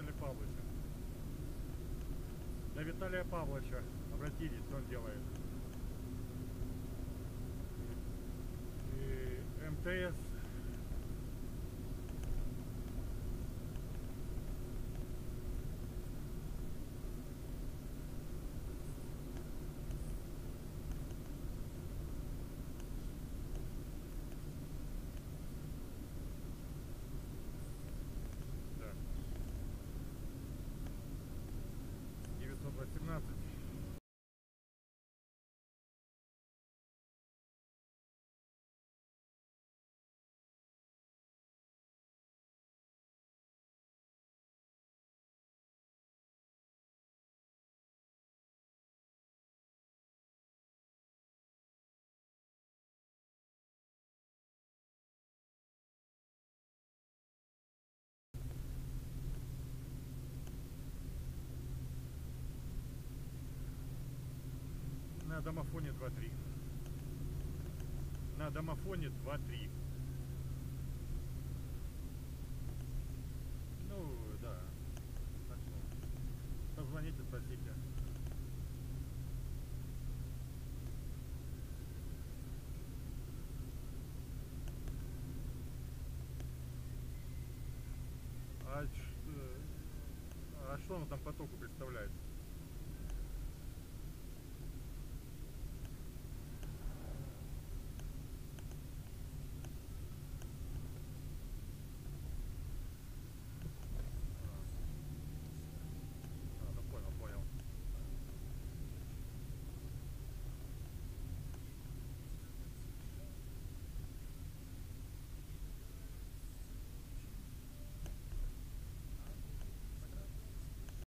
Виталия Павловича. Для Виталия Павловича обратились, он делает. И МТС Так. 918. На домофоне 2-3. На домофоне 2-3. Ну, да. Так что позвоните, спросите. А, э, а что он там потоку представляет?